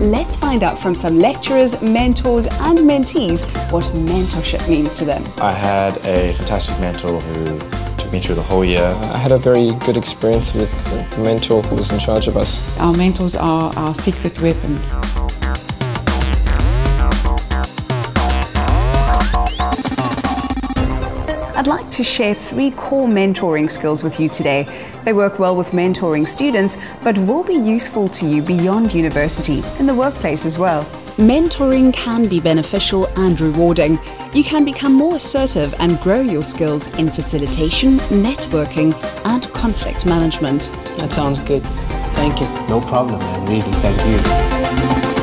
Let's find out from some lecturers, mentors, and mentees what mentorship means to them. I had a fantastic mentor who took me through the whole year. I had a very good experience with the mentor who was in charge of us. Our mentors are our secret weapons. I'd like to share three core mentoring skills with you today. They work well with mentoring students, but will be useful to you beyond university, in the workplace as well. Mentoring can be beneficial and rewarding. You can become more assertive and grow your skills in facilitation, networking, and conflict management. That sounds good. Thank you. No problem, man. Really, thank you.